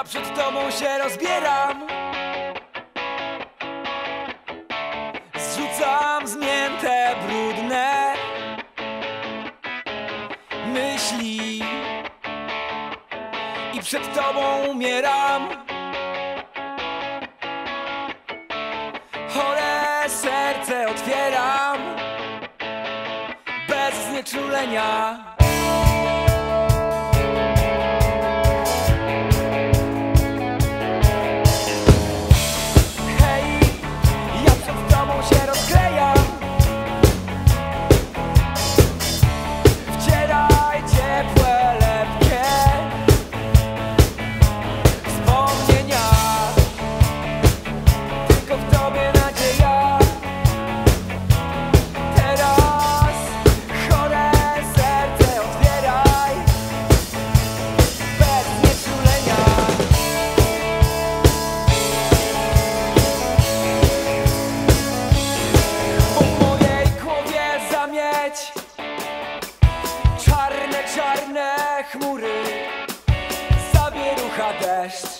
Ja przed tobą się rozbieram. Zrzucam zmięte brudne myśli. I przed tobą umieram. Chore serce otwieram. Bez znieczulenia. w mojej głowie zamieć Czarne, czarne chmury. Zawierucha deszcz.